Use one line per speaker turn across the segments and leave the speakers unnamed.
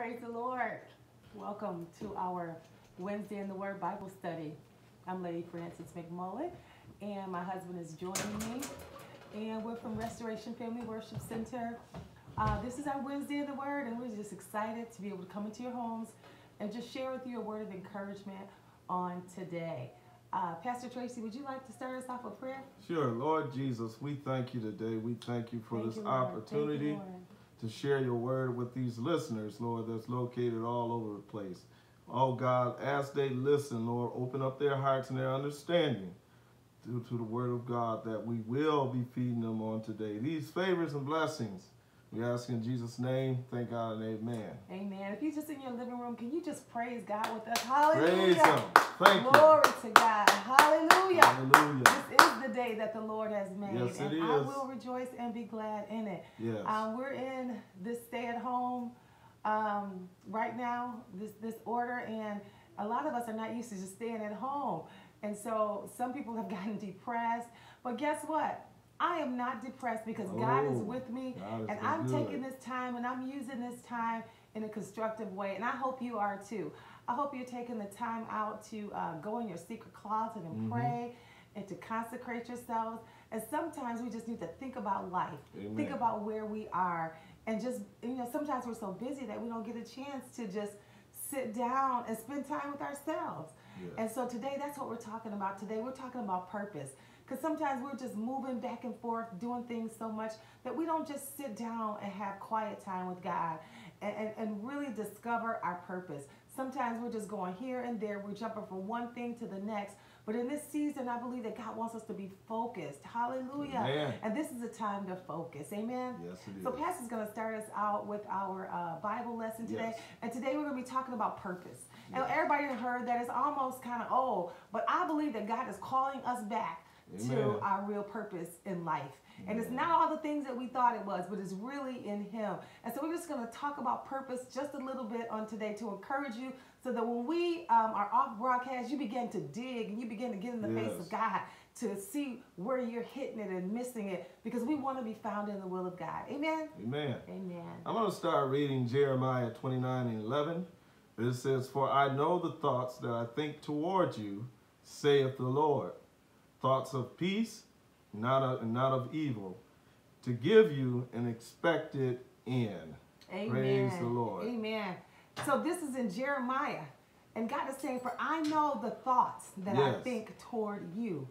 Praise the Lord. Welcome to our Wednesday in the Word Bible study. I'm Lady Frances McMullen, and my husband is joining me. And we're from Restoration Family Worship Center. Uh, this is our Wednesday in the Word, and we're just excited to be able to come into your homes and just share with you a word of encouragement on today. Uh, Pastor Tracy, would you like to start us off with prayer?
Sure. Lord Jesus, we thank you today. We thank you for
Thank
this
you, Lord. Thank you,
opportunity
Lord.
To share your word with these listeners, Lord, that's located all over the place. Oh God, as they listen, Lord, open up their hearts and their understanding to, to the word of God that we will be feeding them on today. These favors and blessings, we ask in Jesus' name. Thank God and amen.
Amen. If you're just in your living room, can you just praise God with us? Hallelujah.
Praise Him. Thank you.
Glory to God. Hallelujah.
Hallelujah.
Is the day that the Lord has made,
Yes,
and I will rejoice and be glad in it.
Yes.
Um, we're in this stay-at-home um, right now, this this order, and a lot of us are not used to just staying at home, and so some people have gotten depressed. But guess what? I am not depressed because God is
Oh,
with me,
is
and
so
I'm
good.
taking this time and I'm using this time in a constructive way, and I hope you are too. I hope you're taking the time out to uh, go in your secret closet and
Mhm.
pray and to consecrate yourselves. And sometimes we just need to think about life, think about where we are, and just, you know, sometimes we're so busy that we don't get a chance to just sit down and spend time with ourselves.
Yes.
And so today, that's what we're talking about. Today, we're talking about purpose. Because sometimes we're just moving back and forth, doing things so much that we don't just sit down and have quiet time with God and, and, and really discover our purpose. Sometimes we're just going here and there, we're jumping from one thing to the next. But in this season, I believe that God wants us to be focused. Hallelujah.
Amen.
And this is a time to focus. Amen.
Yes, it
So
is.
Pastor's going to start us out with our uh, Bible lesson today.
Yes.
And today we're going to be talking about purpose. And everybody heard that it's almost kind of old, but I believe that God is calling us back to our real purpose in life. And it's not all the things that we thought it was, but it's really in Him. And so we're just going to talk about purpose just a little bit on today to encourage you so that when we um, are off broadcast, you begin to dig and you begin to get in the face of God to see where you're hitting it and missing it because we want to be found in the will of God. Amen.
Amen.
Amen.
I'm going to start reading Jeremiah 29 and 11. It says, For I know the thoughts that I think toward you, saith the Lord, thoughts of peace, not of, not of evil, to give you an expected end.
Amen.
Praise the Lord.
Amen. So this is in Jeremiah. And God is saying, For I know the thoughts that I think toward you.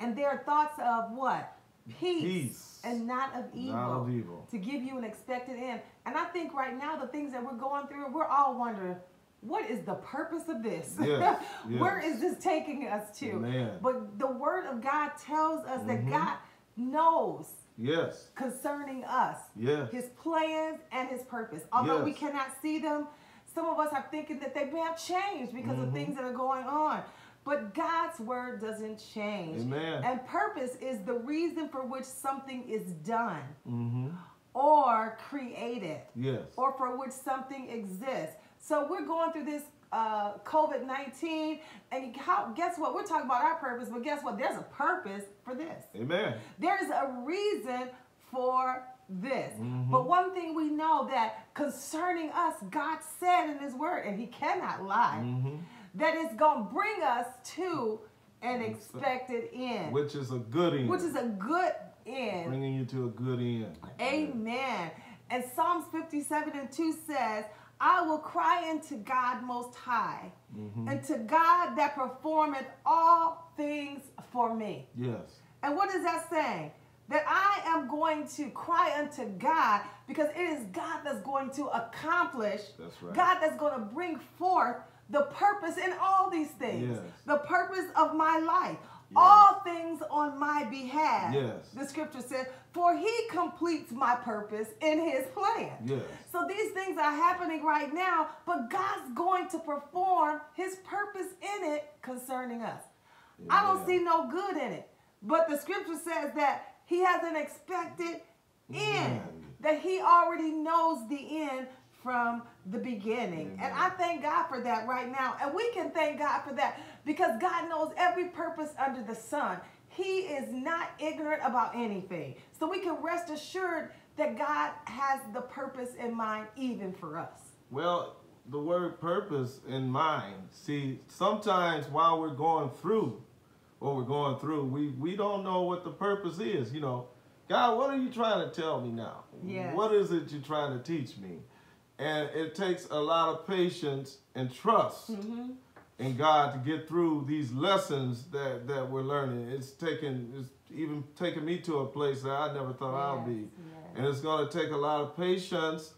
And they are thoughts of what? Peace.
Peace.
And not of evil.
Not of evil.
To give you an expected end. And I think right now, the things that we're going through, we're all wondering, what is the purpose of this?
Yes, yes.
is this taking us to?
Amen.
But the word of God tells us that
Mhm.
God knows
Yes.
concerning us
Yes.
his plans and his purpose. Although we cannot see them, some of us are thinking that they may have changed because of
Mhm.
things that are going on. But God's word doesn't change.
Amen.
And purpose is the reason for which something is done
Mm-hmm.
or created
Yes.
or for which something exists. So we're going through this uh, COVID 19, and how, guess what? We're talking about our purpose, but guess what? There's a purpose for this.
Amen.
There's a reason for this.
Mhm.
But one thing we know that concerning us, God said in His Word, and He cannot lie,
Mm-hmm.
that it's going to bring us to an expected end, which,
Which is a good end.
Which is a good end.
bringing you to a good end.
Amen. And Psalms 57 and 2 says, I will cry unto God most high,
Mhm.
and to God that performeth all things for me.
Yes.
And what is that saying? That I am going to cry unto God because it is God that's going to accomplish,
That's right.
God that's going to bring forth the purpose in all these things.
Yes.
The purpose of my life. All things on my behalf.
Yes.
The scripture says, For he completes my purpose in his plan.
Yes.
So these things are happening right now, but God's going to perform his purpose in it concerning us. I don't see no good in it. But the scripture says that he has an expected end,
Amen.
that he already knows the end from the beginning. And I thank God for that right now. And we can thank God for that because God knows every purpose under the sun. He is not ignorant about anything. So we can rest assured that God has the purpose in mind even for us.
Well, the word purpose in mind. See, sometimes while we're going through what we're going through, we, we don't know what the purpose is. You know, God, what are you trying to tell me now?
Yes.
What is it you're trying to teach me? And it takes a lot of patience and trust
Mm-hmm.
in God to get through these lessons that, that we're learning. It's taken it's even taken me to a place that I never thought I'd be.
Yes,
And it's going to take a lot of patience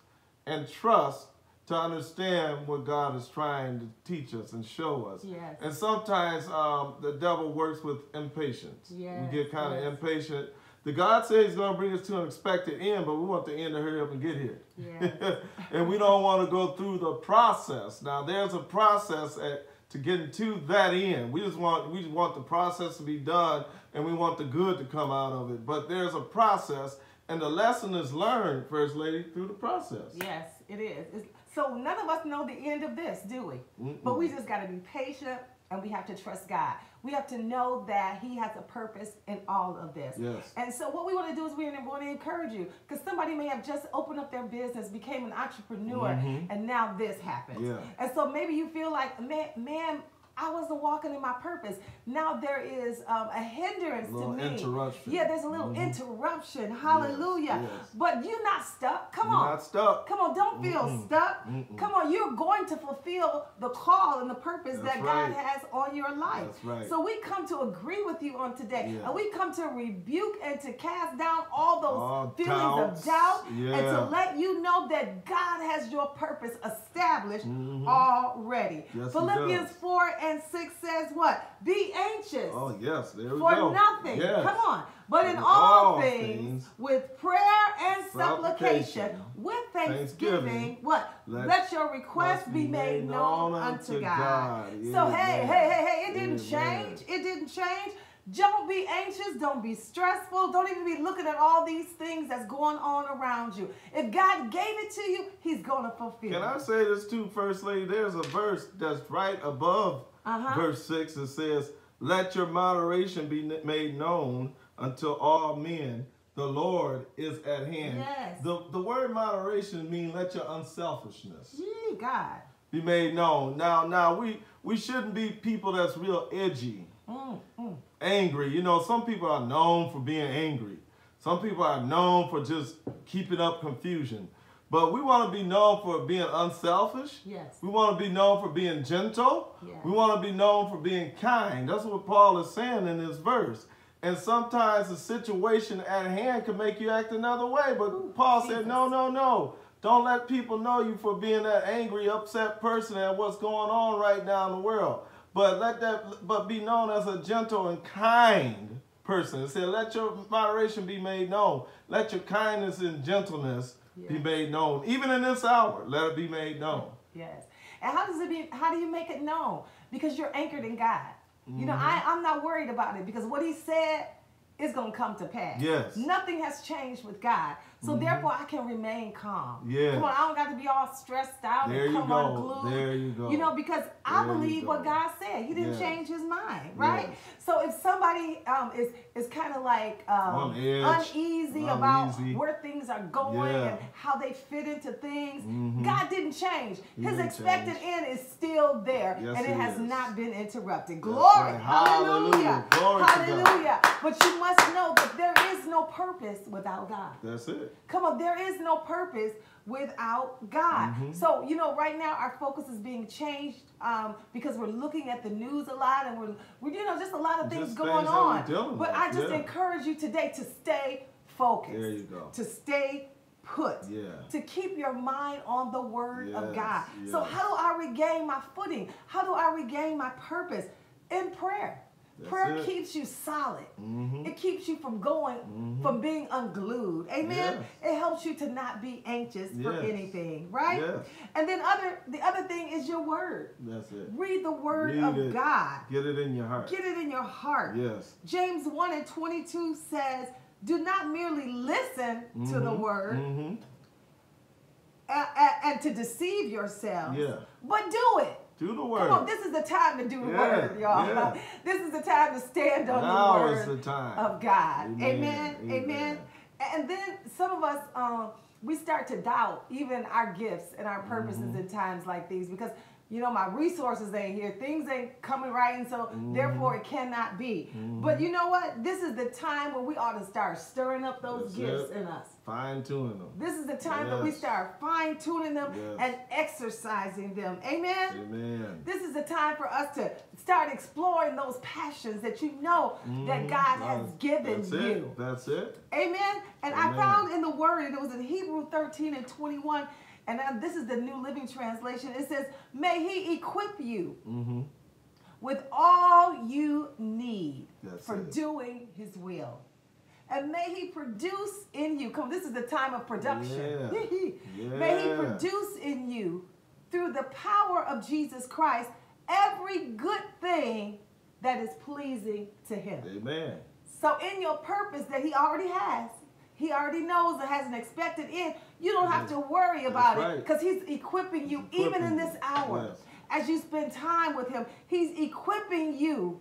and trust to understand what God is trying to teach us and show us.
Yes.
And sometimes um, the devil works with impatience.
Yes,
we get kind of
yes.
impatient. The God says He's going to bring us to an expected end, but we want the end to hurry up and get here.
Yes.
and we don't want to go through the process. Now, there's a process at, to getting to that end. We just want we just want the process to be done, and we want the good to come out of it. But there's a process, and the lesson is learned, First Lady, through the process.
Yes, it is. It's, so none of us know the end of this, do we? But we just got to be patient and we have to trust God. We have to know that He has a purpose in all of this.
Yes.
And so what we want to do is we want to encourage you because somebody may have just opened up their business, became an entrepreneur, mm-hmm. and now this happens.
Yeah.
And so maybe you feel like, man, man I wasn't walking in my purpose. Now there is um, a hindrance
A
to me.
interruption.
Yeah, there's a little interruption. Hallelujah.
yes.
But you're not stuck. Come
You're
on.
not stuck.
Come on, don't feel stuck. Come on, you're going to fulfill the call and the purpose
That's
that God
right.
has on your life.
That's right.
So we come to agree with you on today.
Yeah.
And we come to rebuke and to cast down all those
All
feelings
doubts.
of doubt and to let you know that God has your purpose established already.
Mm-hmm. Yes,
Philippians
does.
4 and 6 says what? Be anxious
Oh yes, there we
for
go.
nothing.
Yes.
Come on. But in
In
all,
all
things,
things,
with prayer and supplication, with thanksgiving,
thanksgiving,
what? Let,
let
your request be made known unto God.
God.
So hey, hey, hey, hey, it didn't change. It didn't change. Don't be anxious. Don't be stressful. Don't even be looking at all these things that's going on around you. If God gave it to you, He's going to fulfill
Can I say this too, First Lady? There's a verse that's right above
Uh-huh.
verse 6 it says, Let your moderation be made known unto all men. The Lord is at hand.
Yes.
The, the word moderation means let your unselfishness
Yee, God.
be made known. Now, now we, we shouldn't be people that's real edgy.
Mm, mm.
angry. You know, some people are known for being angry. Some people are known for just keeping up confusion. But we want to be known for being unselfish.
Yes.
We want to be known for being gentle.
Yes.
We want to be known for being kind. That's what Paul is saying in this verse. And sometimes the situation at hand can make you act another way. But
Ooh,
Paul
Jesus.
said, no, no, no. Don't let people know you for being that angry, upset person at what's going on right now in the world. But let that but be known as a gentle and kind person. It said, let your moderation be made known. Let your kindness and gentleness be made known. Even in this hour, let it be made known.
Yes. And how does it be how do you make it known? Because you're anchored in God. You know,
Mm-hmm.
I, I'm not worried about it because what he said is gonna come to pass.
Yes. Mm-hmm.
Nothing has changed with God. So therefore I can remain calm.
Yeah.
Come on, I don't got to be all stressed out
There
and
you
come
go.
unglued.
There you go.
You know, because I
There
believe what God said. He didn't
Yes.
change his mind, right?
Yes.
So if somebody um, is is kind of like um,
edge,
uneasy about where things are going
Yeah.
and how they fit into things,
Mhm.
God didn't change.
He
His
didn't
expected
change.
end is still there,
Yes,
and it
it
has not been interrupted. Glory,
right.
hallelujah,
Hallelujah. Glory to God.
hallelujah. But you must know that there is no purpose without God.
That's it.
Come on, there is no purpose without God.
Mm-hmm.
So, you know, right now our focus is being changed um, because we're looking at the news a lot and we're, we you know, just a lot of things
Just
going
things
on. But I just
yeah.
encourage you today to stay focused.
There you go.
To stay put.
Yeah.
To keep your mind on the word of
Yes,
God. So, how do I regain my footing? How do I regain my purpose? In prayer.
That's
prayer
it.
keeps you solid.
Mhm.
It keeps you from going, from being unglued. Amen.
Yes.
It helps you to not be anxious for anything, right?
Yes.
And then other the other thing is your word.
That's it.
Read the word
Read
of
it.
God.
Get it in your heart.
Get it in your heart.
Yes.
James 1 and 22 says, Do not merely listen to the word
hmm
a- a- and to deceive yourselves,
Yeah.
but do it.
Do the word.
Come on, this is the time to do the
Yeah,
word, y'all.
yeah.
This is the time to stand on
Now
the word
is the time.
of God.
Amen,
Amen. Amen. And then some of us, um, we start to doubt even our gifts and our purposes
Mm-hmm.
in times like these because you know my resources ain't here things ain't coming right and so
Mm-hmm.
therefore it cannot be but you know what this is the time when we ought to start stirring up those
That's
gifts
it.
in us
Fine tuning them.
this is the time that we start fine tuning them
Yes.
and exercising them amen
Amen.
this is the time for us to start exploring those passions that you know that
Mhm.
God has given
That's
you.
it. That's it.
Amen. And I found in the word, it was in Hebrew 13 and 21, and this is the New Living Translation. It says, May He equip you
Mm-hmm.
with all you need
That's
for
it.
doing His will. And may He produce in you, come, this is the time of production. May He produce in you, through the power of Jesus Christ, every good thing that is pleasing to Him.
Amen.
So in your purpose that he already has, he already knows and has an expected end. You don't have to worry about it because he's equipping you even
equipping
in this hour.
Yes.
As you spend time with him, he's equipping you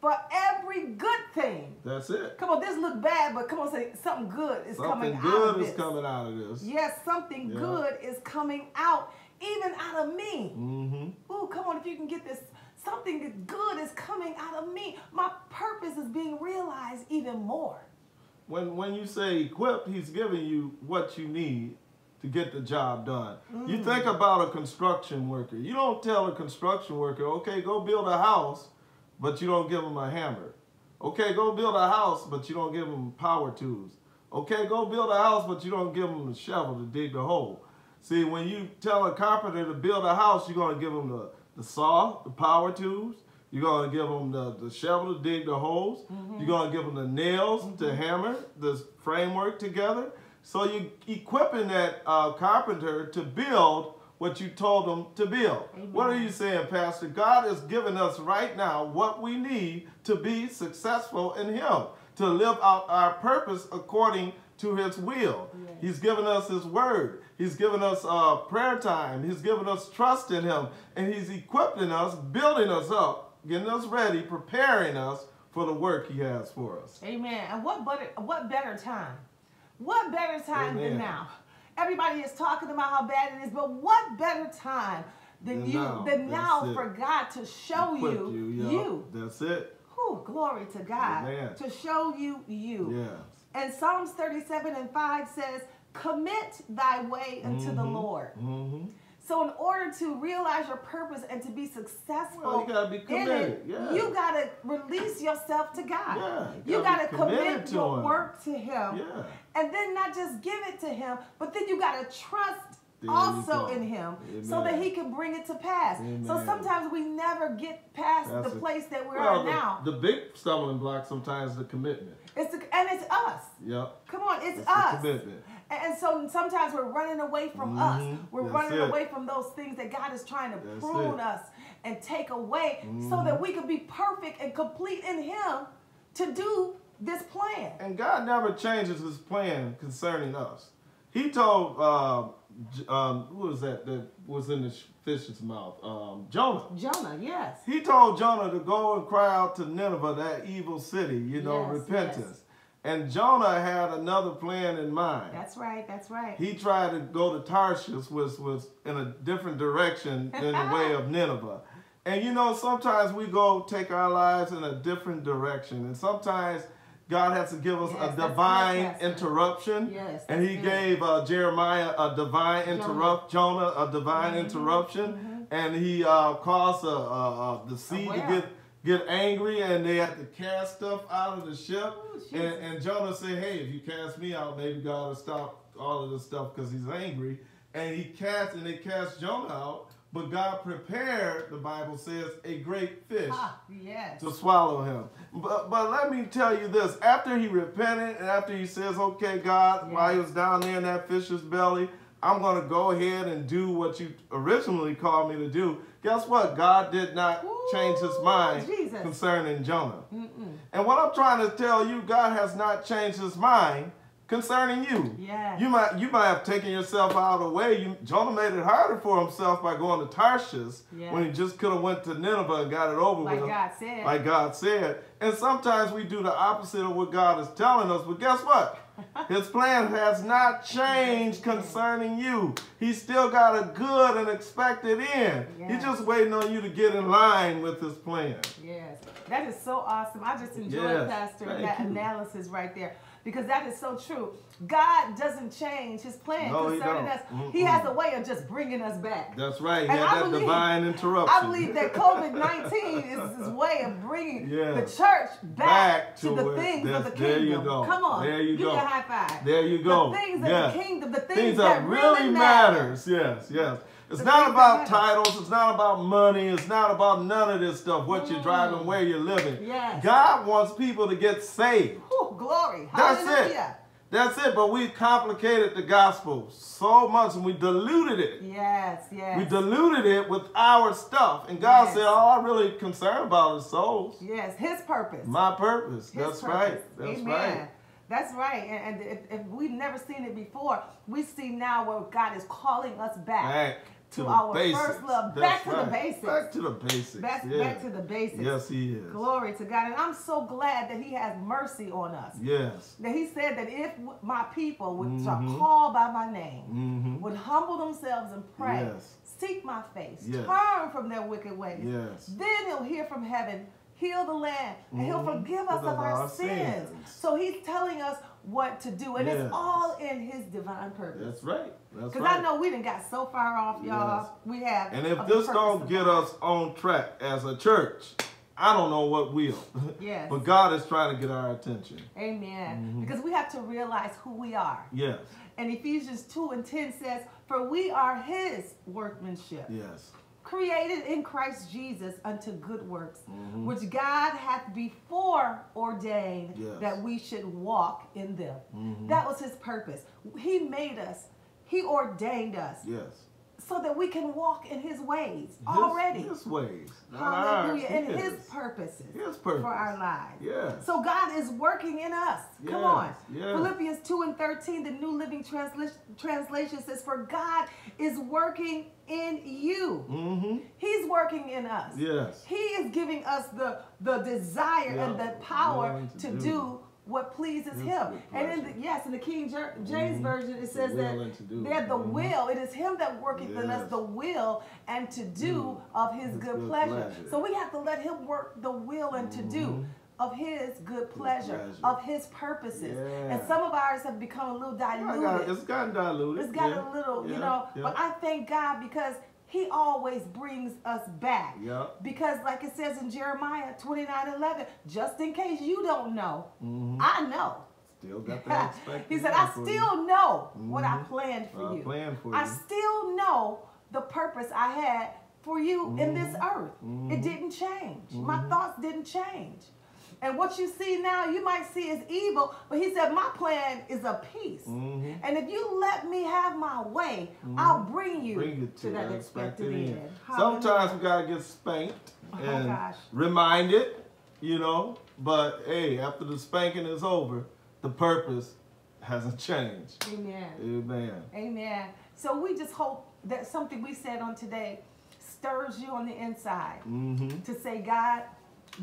for every good thing.
That's it.
Come on, this look bad, but come on, say something good is coming
Something
out of this.
Something good is coming out of this.
Yes, something
Yeah.
good is coming out, even out of me.
Mm-hmm.
Ooh, come on, if you can get this, something good is coming out of me. My purpose is being realized even more.
When when you say equipped, he's giving you what you need to get the job done. You
Mm.
think about a construction worker. You don't tell a construction worker, okay, go build a house, but you don't give them a hammer. Okay, go build a house, but you don't give them power tools. Okay, go build a house, but you don't give them a shovel to dig the hole. See, when you tell a carpenter to build a house, you're going to give them the, the saw, the power tools. You're going to give them the, the shovel to dig the holes. You're going to give them the nails to hammer the framework together. So you're equipping that uh, carpenter to build what you told them to build. What are you saying, Pastor? God is giving us right now what we need to be successful in Him, to live out our purpose according to His will.
Yes.
He's given us His Word. He's given us uh, prayer time. He's given us trust in Him. And He's equipping us, building us up, getting us ready, preparing us for the work He has for us.
Amen. And what better what better time? What better time than now? Everybody is talking about how bad it is, but what better time than
Than
you
now.
than
That's
now
it.
for God to show
Equip
you
yeah.
you.
That's it.
Whew, glory to God.
Amen.
To show you you.
Yes.
And Psalms 37 and 5 says, Commit thy way unto the
Mhm.
Lord.
Mm-hmm.
So in order to realize your purpose and to be successful
Well, you gotta be
in
committed.
it,
Yeah.
you gotta release yourself to God.
Yeah,
you
you
gotta,
gotta
commit
to
your
Him.
work to Him.
Yeah.
And then not just give it to Him, but then you gotta trust
There
also in Him so that He can bring it to pass. So sometimes we never get past
That's
the place that we
Well, the,
now.
the big stumbling block sometimes is the commitment.
It's the, and it's us.
Yep.
Come on, it's
It's
us.
commitment.
And so sometimes we're running away from us.
Mhm.
We're
That's
running
it.
away from those things that God is trying to
That's
prune
it.
us and take away so
Mhm.
that we can be perfect and complete in Him to do this plan.
And God never changes his plan concerning us. He told, uh, um, who was that that was in the fish's mouth? Um, Jonah.
Jonah, yes.
He told Jonah to go and cry out to Nineveh, that evil city, you know,
Yes,
repentance. And Jonah had another plan in mind.
That's right, that's right.
He tried to go to Tarshish, was was in a different direction than the way of Nineveh. And you know, sometimes we go take our lives in a different direction, and sometimes God has to give us
Yes,
a
that's good,
divine interruption.
Yes,
and He
good.
gave uh, Jeremiah a divine interrupt, Jonah a divine
Mhm,
interruption, and He uh, caused uh, the sea to get get angry, and they had to cast stuff out of the ship.
Jesus.
and, and Jonah said, "Hey, if you cast me out, maybe God will stop all of this stuff because He's angry." And he cast, and they cast Jonah out. But God prepared, the Bible says, a great fish
Ah, yes.
to swallow him. But but let me tell you this: after he repented, and after he says, "Okay, God," while he was down there in that fish's belly, I'm going to go ahead and do what you originally called me to do. Guess what? God did not change his mind
Jesus.
concerning Jonah.
Mm-mm.
And what I'm trying to tell you, God has not changed his mind concerning you.
Yes.
You might you might have taken yourself out of the way. You, Jonah made it harder for himself by going to Tarshish
Yeah.
when he just could have went to Nineveh and got it over
Like
with.
God said.
Like God said. And sometimes we do the opposite of what God is telling us. But guess what? His plan has not changed concerning you. He's still got a good and expected end.
Yes.
He's just waiting on you to get in line with his plan.
Yes, that is so awesome. I just enjoyed
Yes,
Pastor
thank
that
you.
analysis right there because that is so true. God doesn't change His plan
No,
concerning us.
Mm-mm.
He has a way of just bringing us back.
That's right. He
And
had
I
that
believe-
divine interruption.
I believe that COVID nineteen is His way of bringing
Yes.
the church back,
Back
to,
to
the things of the
that's- there you
kingdom. Come on,
There you
give
go.
me a high five.
There you go.
The things
Yeah.
of the kingdom, the things,
things
that,
that really matters. Yes, yes. It's not about titles. It's not about money. It's not about none of this stuff. What you're
Mm.
driving, where you're living.
Yes.
God wants people to get saved.
Whew, glory.
That's it. That's it. But we complicated the gospel so much, and we diluted it.
Yes, yes.
We diluted it with our stuff. And God
Yes.
said, "All I'm really concerned about is souls.
yes, His purpose.
My purpose.
His
That's
purpose.
right. That's
Amen.
right.
That's right. And, and if, if we've never seen it before, we see now where God is calling us back.
Back to,
To our
basics.
first love.
That's
Back to the basics.
Back to the basics.
Back,
yeah.
back to the basics.
Yes, He is.
Glory to God. And I'm so glad that He has mercy on us.
Yes.
That He said that if my people, which are
Mhm.
called by my name,
Mm-hmm.
would humble themselves and pray,
Yes.
seek my face,
Yes.
turn from their wicked ways,
Yes.
then he'll hear from heaven, heal the land, and he'll
Mhm.
forgive us of our, sins.
sins.
So he's telling us what to do, and
Yes.
it's all in his divine purpose.
That's right. That's
Because
right.
I know we didn't got so far off, y'all.
Yes.
We have.
And if this don't get us on track as a church, I don't know what will.
Yes.
but God is trying to get our attention.
Amen.
Mhm.
Because we have to realize who we are.
Yes.
And Ephesians 2 and 10 says, For we are his workmanship.
Yes.
Created in Christ Jesus unto good works,
Mhm.
which God hath before ordained
Yes.
that we should walk in them.
Mhm.
That was his purpose. He made us, he ordained us
Yes.
So that we can walk in his ways
His-
already.
His ways.
Hallelujah.
ours,
And his
his.
purposes
His purpose.
for our lives.
Yes.
So God is working in us. Come on.
yes.
Philippians 2 and 13, the New Living Transla- Translation says, For God is working in you.
Mm-hmm.
He's working in us.
Yes.
He is giving us the the desire
Yeah,
and the power to,
to
do.
do
what pleases
His
him. And in the, yes, in the King Jer- James
Mhm.
version, it says that
will and to do.
they're the
Mhm.
will. It is Him that worketh in us the will and to do
Do
of His,
His
good,
good
pleasure.
pleasure.
So we have to let Him work the will and to do
Mhm.
of His good pleasure,
pleasure.
of His purposes.
Yeah.
And some of ours have become a little
Yeah,
diluted.
got- it's gotten diluted.
It's gotten
yeah.
a little, you know,
yeah.
but I thank God because He always brings us back.
Yeah.
Because, like it says in Jeremiah 29 11, just in case you don't know,
Mhm.
I know.
Still got that
he said, I
for you.
still know what I
Mhm.
planned for
I
you.
planned for
I
you.
still know the purpose I had for you in this earth. It
Mhm.
didn't change. My thoughts didn't change. And what you see now, you might see as evil, but he said, My plan is a peace.
Mhm.
And if you let me have my way, I'll bring you,
Bring it to,
that expected end.
end. Sometimes we gotta get spanked
Oh,
and
gosh.
reminded, you know. But hey, after the spanking is over, the purpose hasn't changed.
Amen.
Amen.
Amen. So we just hope that something we said on today stirs you on the inside
Mm-hmm.
to say, God,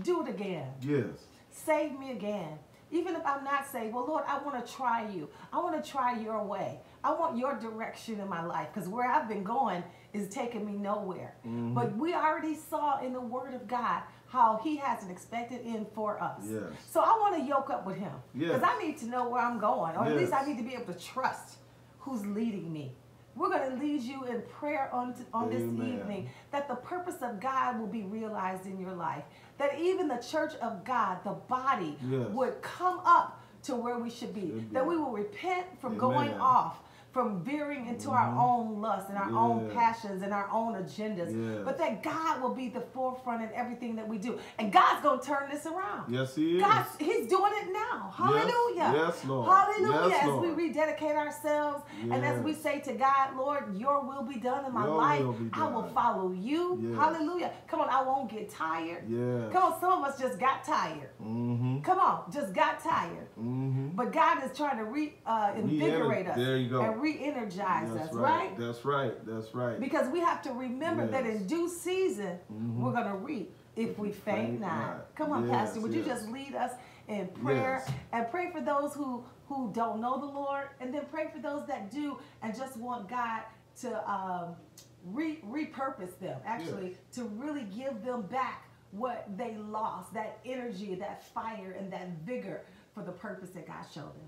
do it again.
Yes.
Save me again. Even if I'm not saved, well, Lord, I want to try you. I want to try your way. I want your direction in my life because where I've been going is taking me nowhere.
Mhm.
But we already saw in the Word of God how He has an expected end for us.
Yes.
So I want to yoke up with Him because
Yes.
I need to know where I'm going, or at least I need to be able to trust who's leading me. We're going to lead you in prayer on, on this
Amen.
evening that the purpose of God will be realized in your life. That even the church of God, the body,
Yes.
would come up to where we should be.
Should be.
That we will repent from going off, from veering into our
Mhm.
own lust and our own passions and our own agendas.
Yes.
But that God will be the forefront in everything that we do. And God's going to turn this around.
Yes, he is.
God, He's doing it now. Hallelujah.
Yes, Lord.
Hallelujah.
Yes,
as we rededicate ourselves and as we say to God, Lord, your will be done in my
Your
life.
will be
I will follow you.
Yes.
Hallelujah. Come on, I won't get tired.
Yes.
Come on, some of us just got tired.
Mm-hmm.
Come on, just got tired.
Mm-hmm.
But God is trying to re, uh, invigorate us
there you go.
Re-energize
That's
us,
right.
right?
That's right. That's right.
Because we have to remember that in due season,
Mhm.
we're going to reap if we faint not.
not.
Come on,
Yes,
Pastor, would you just lead us in prayer
Yes.
and pray for those who who don't know the Lord, and then pray for those that do and just want God to um, re- repurpose them. Actually, to really give them back what they lost, that energy, that fire, and that vigor for the purpose that God showed them.